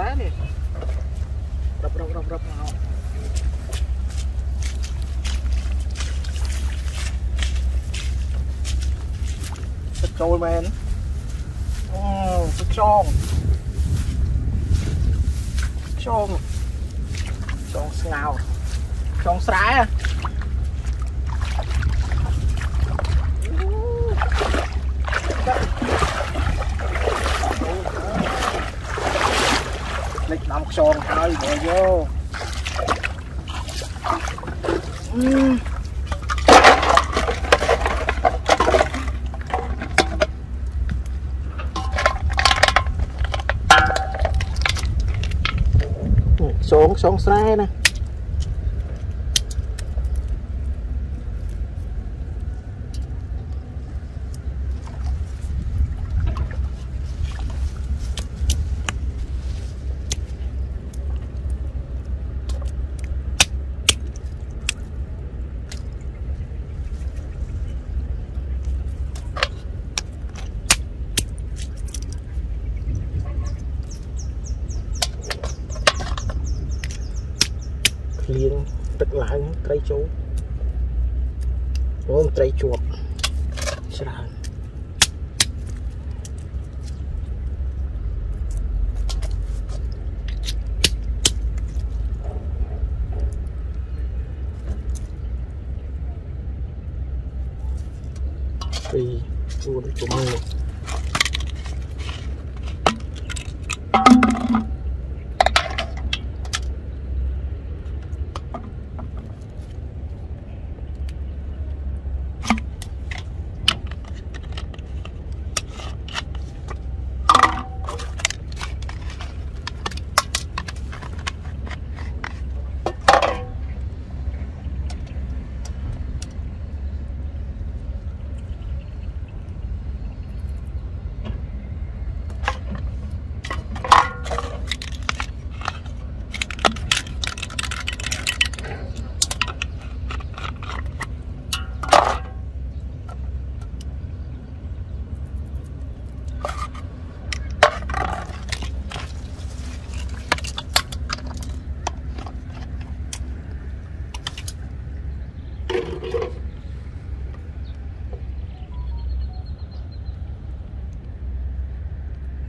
ដែរនេះរឹបរឹបរឹបរឹបមកទឹកចូលមែនអូទឹកចងចងចងស្ងោរចងស្រែហ៎ លេចដំខ្យងហើយមើលយកអឺខ្យងខ្យងស្រែណា ច្រើនត្រីចូលអូត្រីជាប់ច្រើនពី4 6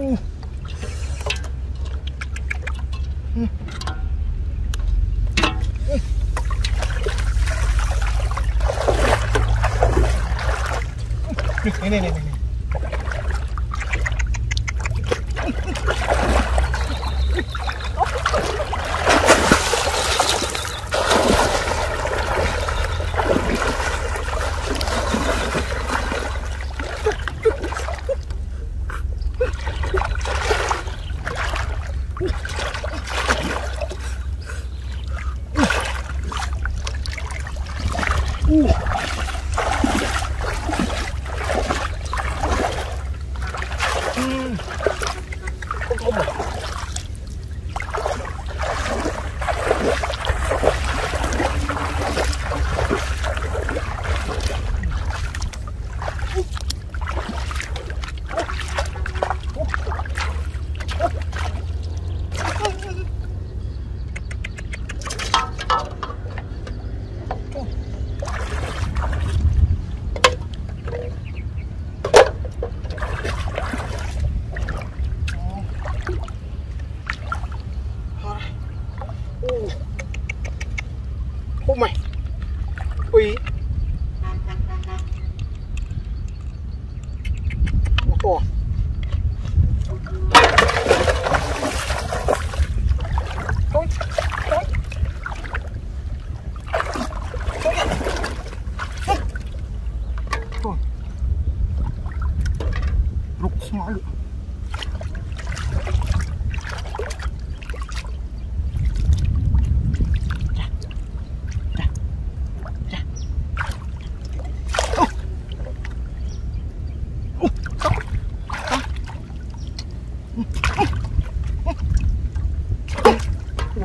오. 응. 네네네. Ooh.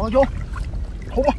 老九投吧